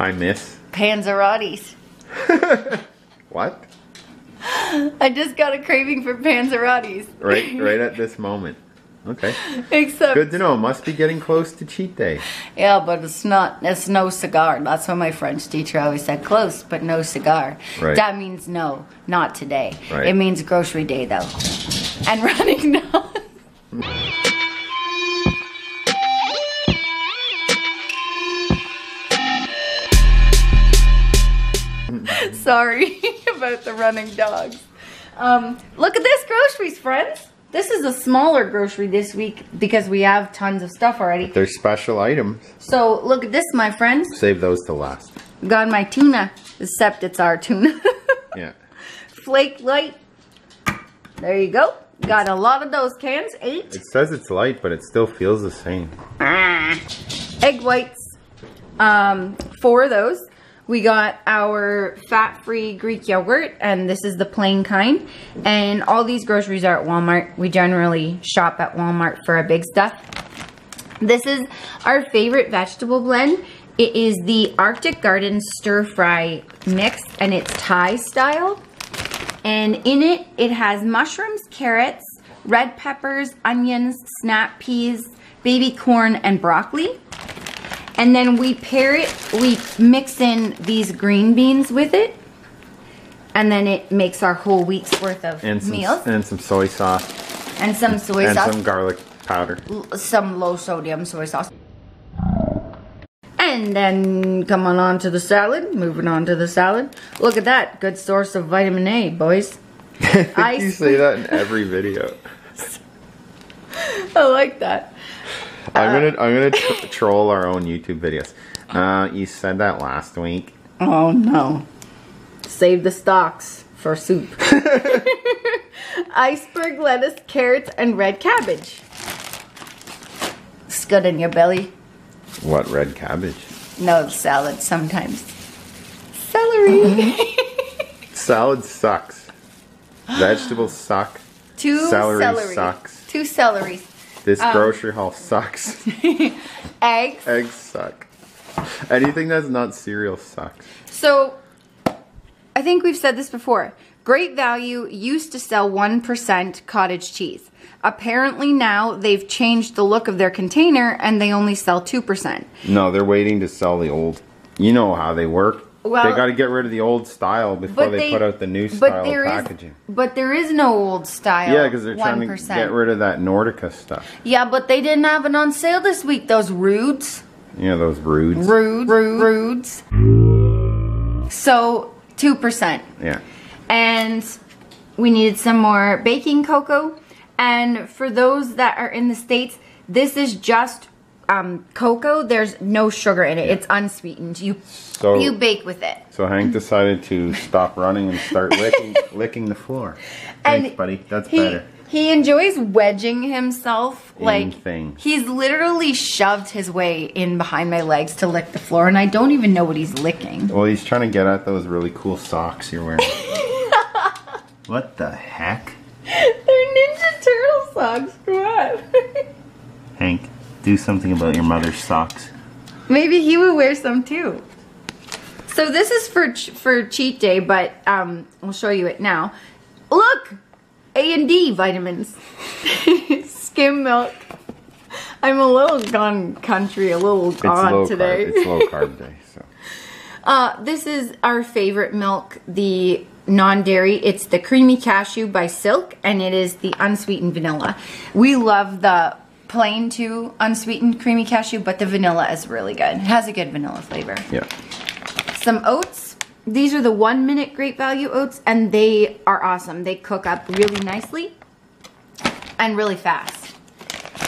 Hi, miss. Panzerottis. What? I just got a craving for Panzerottis. Right, right at this moment. Okay. Except, Good to know. Must be getting close to cheat day. yeah, but it's not. It's no cigar. That's what my French teacher always said. Close, but no cigar. Right. That means no, not today. Right. It means grocery day though, and running down. Sorry about the running dogs. Um, look at this groceries, friends. This is a smaller grocery this week because we have tons of stuff already. They're special items. So look at this, my friends. Save those to last. Got my tuna, except it's our tuna. Yeah. Flake light. There you go. Got a lot of those cans. Eight. It says it's light, but it still feels the same. Ah. Egg whites. Um, four of those. We got our fat-free Greek yogurt, and this is the plain kind. And all these groceries are at Walmart. We generally shop at Walmart for our big stuff. This is our favorite vegetable blend. It is the Arctic Garden Stir Fry Mix, and it's Thai style. And in it, it has mushrooms, carrots, red peppers, onions, snap peas, baby corn, and broccoli. And then we pair it, we mix in these green beans with it. And then it makes our whole week's worth of And some meals. and some soy sauce And some soy and sauce. some garlic powder. some low sodium soy sauce. And then coming on to the salad, moving on to the salad. Look at that, good source of vitamin A, boys. I you say that in every video. I like that. I'm gonna I'm gonna tr- troll our own YouTube videos. Uh, you said that last week. Oh no. Save the stocks for soup. Iceberg lettuce, carrots, and red cabbage. It's good in your belly. What red cabbage? No salad sometimes. Celery. Salad sucks. Vegetables suck. Two Celery celery. sucks. Two celeries. This Um. grocery haul sucks. Eggs. Eggs suck. Anything that's not cereal sucks. So, I think we've said this before. Great Value used to sell 1% cottage cheese. Apparently now they've changed the look of their container and they only sell 2%. No, they're waiting to sell the old. You know how they work. Well- they got to get rid of the old style before they, they put out the new style is- packaging. but there is no old style. yeah, because they're trying 1%. to get rid of that Nordica stuff. Yeah, but they didn't have it on sale this week. Those rudes. You know those rudes. Rude, rude, rudes. So, 2%. Yeah. and we needed some more baking cocoa. And for those that are in the States, this is just um, cocoa. There's no sugar in it. It's unsweetened. You So you bake with it. so Hank decided to stop running and start licking licking the floor. Thanks, And buddy. That's He, better. he enjoys wedging himself. Like things. he's literally shoved his way in behind my legs to lick the floor, and I don't even know what he's licking. Well, he's trying to get at those really cool socks you're wearing. what the heck? They're Ninja Turtle socks. What? Hank, do something about your mother's socks. Maybe he would wear some too. So this is for ch- for cheat day, but um, I'll show you it now. Look, A and D vitamins, skim milk. I'm a little gone country, a little It's gone low today. carb. It's low carb day. So Uh, this is our favorite milk, the non-dairy. It's the creamy cashew by Silk, and it is the unsweetened vanilla. We love the plain to unsweetened creamy cashew, but the vanilla is really good. It has a good vanilla flavor. yeah. Some oats. These are the one minute great value oats, and they are awesome. They cook up really nicely and really fast.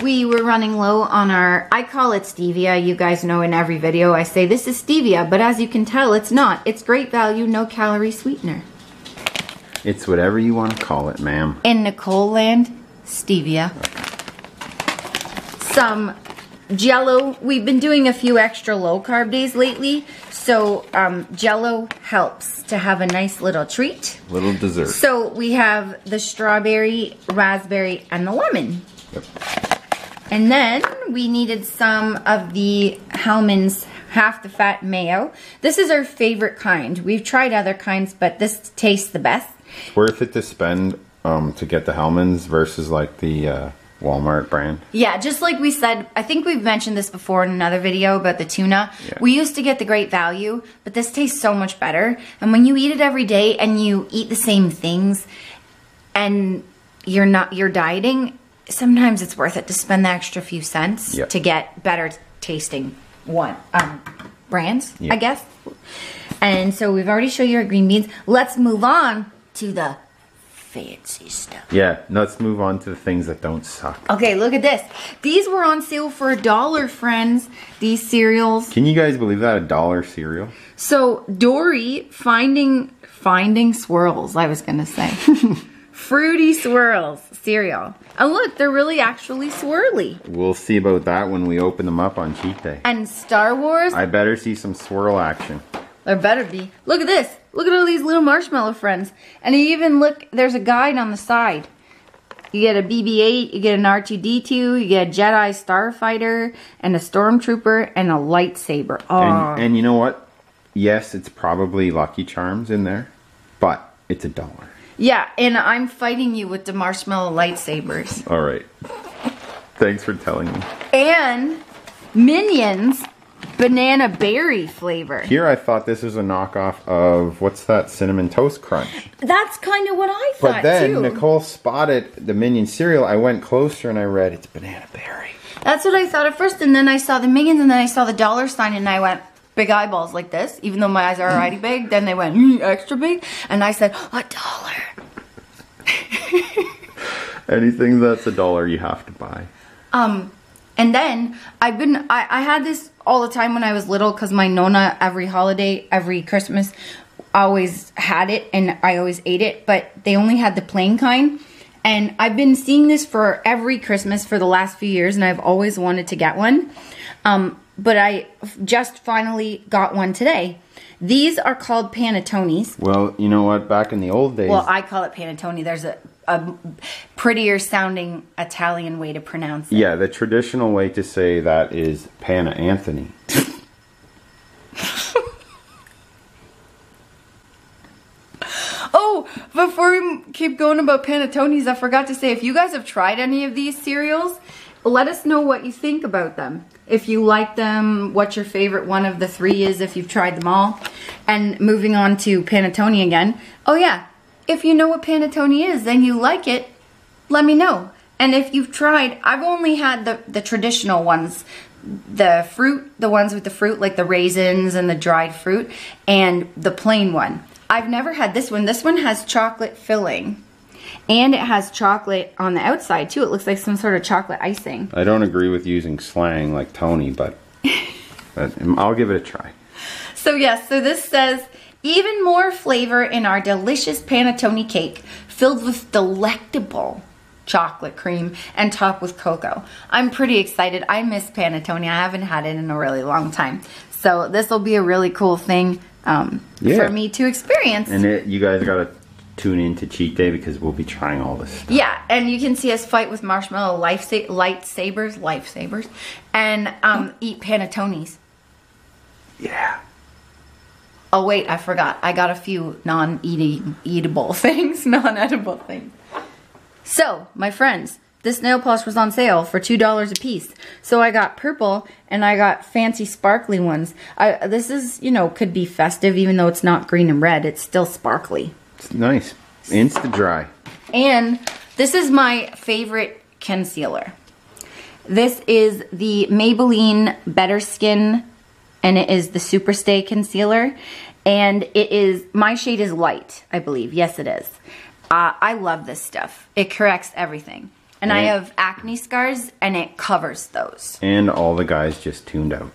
We were running low on our, I call it stevia. You guys know in every video I say this is stevia, but as you can tell, it's not. It's great value, no calorie sweetener. It's whatever you want to call it, ma'am. In Nicole land, stevia. Some jello. We've been doing a few extra low carb days lately, so um, jello helps to have a nice little treat. Little dessert. So we have the strawberry, raspberry, and the lemon. Yep. And then we needed some of the Hellmann's half the fat mayo. This is our favorite kind. We've tried other kinds, but this tastes the best. It's worth it to spend um, to get the Hellmann's versus like the uh, Walmart brand. Yeah, just like we said, I think we've mentioned this before in another video about the tuna. Yeah. We used to get the great value, but this tastes so much better. And when you eat it every day and you eat the same things and you're not you're dieting, sometimes it's worth it to spend the extra few cents Yeah. to get better tasting one um brands, Yeah. I guess. And so we've already shown you our green beans. Let's move on to the fancy stuff. Yeah, let's move on to the things that don't suck. Okay, look at this. These were on sale for a dollar, friends. These cereals. Can you guys believe that a dollar cereal? So Dory finding finding swirls. I was gonna say fruity swirls cereal. And look, they're really actually swirly. We'll see about that when we open them up on cheat day. And Star Wars, I better see some swirl action. there better be. Look at this. Look at all these little marshmallow friends. And you even look. There's a guide on the side. You get a BB-8, you get an R2D2, you get a Jedi Starfighter, and a Stormtrooper, and a lightsaber. Oh, And, and you know what? Yes, it's probably Lucky Charms in there, but it's a dollar. Yeah, and I'm fighting you with the marshmallow lightsabers. All right. Thanks for telling me. And Minions banana berry flavor. Here I thought this was a knockoff of what's that cinnamon toast crunch. That's kind of what I thought But then too. Nicole spotted the minion cereal. I went closer and I read it's banana berry. That's what I thought at first, and then I saw the Minions, and then I saw the dollar sign, and I went big eyeballs like this. Even though my eyes are already big, then they went "Mm, extra big, and I said a dollar. Anything that's a dollar you have to buy. Um, and then I've been I, I had this all the time when I was little because my nona every holiday, every Christmas, always had it and I always ate it, but they only had the plain kind. And I've been seeing this for every Christmas for the last few years, and I've always wanted to get one. Um, but I just finally got one today. These are called panettones. Well, you know what? Back in the old days, Well, I call it panettone. There's a, a prettier sounding Italian way to pronounce it. yeah, the traditional way to say that is Pana Anthony. Oh, before we keep going about panettones, I forgot to say if you guys have tried any of these cereals, let us know what you think about them. If you like them, what your favorite one of the three is, if you've tried them all. And moving on to panettone again. Oh yeah, if you know what panettone is and you like it, let me know. And if you've tried, I've only had the, the traditional ones. The fruit, the ones with the fruit, like the raisins and the dried fruit, and the plain one. I've never had this one. This one has chocolate filling. And it has chocolate on the outside too. It looks like some sort of chocolate icing. I don't agree with using slang like Tony, but, but I'll give it a try. So yes, so this says even more flavor in our delicious panettone cake filled with delectable chocolate cream and topped with cocoa. I'm pretty excited. I miss panettone. I haven't had it in a really long time. So this will be a really cool thing um, Yeah. for me to experience. And it, you guys got to tune in to Cheat Day because we'll be trying all this stuff. Yeah, and you can see us fight with marshmallow life sa- lightsabers, lifesavers, and um, eat panettones. Yeah. Oh wait, I forgot. I got a few non-eating eatable things, non-edible things. So, my friends, this nail polish was on sale for two dollars a piece. So I got purple and I got fancy sparkly ones. I, this is, you know, could be festive even though it's not green and red. It's still sparkly. It's nice. Insta dry. And this is my favorite concealer. This is the Maybelline Better Skin and it is the Super Stay Concealer. And it is, my shade is light, I believe. Yes, it is. Uh, I love this stuff. It corrects everything. And I have acne scars and it covers those. And all the guys just tuned out.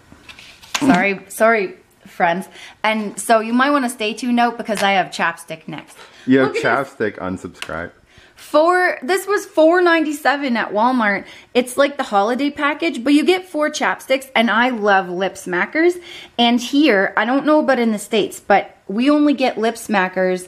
Sorry, sorry, friends. And so you might want to stay tuned out because I have chapstick next. You have at this. chapstick, unsubscribe. Four. This was four ninety seven at Walmart. It's like the holiday package, but you get four chapsticks, and I love lip smackers. And here, I don't know about in the states, but we only get lip smackers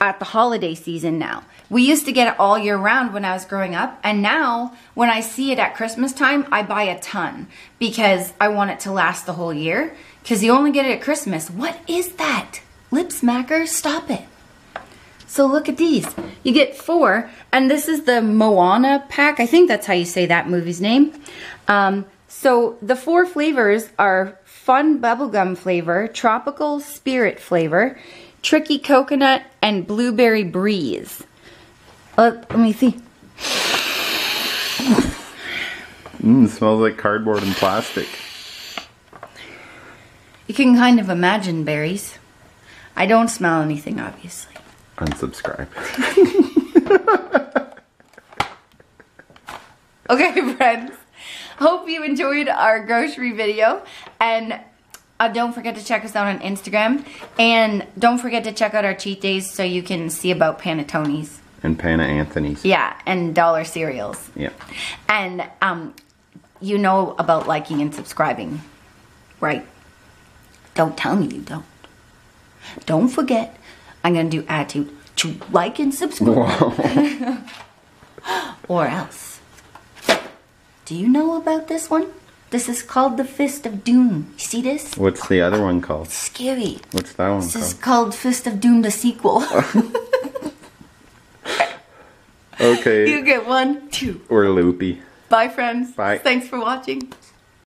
at the holiday season now. We used to get it all year round when I was growing up, and now when I see it at Christmas time, I buy a ton because I want it to last the whole year. Because you only get it at Christmas. What is that? Lip smacker? Stop it. So look at these. You get four, and this is the Moana pack. I think that's how you say that movie's name. Um, so the four flavors are fun bubblegum flavor, tropical spirit flavor, tricky coconut, and blueberry breeze. Uh, let me see. Mmm, smells like cardboard and plastic. You can kind of imagine berries. I don't smell anything, obviously. Unsubscribe. Okay, friends. Hope you enjoyed our grocery video. And uh, don't forget to check us out on Instagram. And don't forget to check out our cheat days so you can see about Panettones. And Pana Anthony's. Yeah, and dollar cereals. Yeah. And um, you know about liking and subscribing, right? Don't tell me you don't. Don't forget, I'm going to do attitude to like and subscribe. or else. Do you know about this one? This is called the Fist of Doom. You see this? What's the other one called? Scary. What's that one This is called? called Fist of Doom the sequel. Okay. you get one, two. We're loopy. Bye, friends. Bye. Thanks for watching.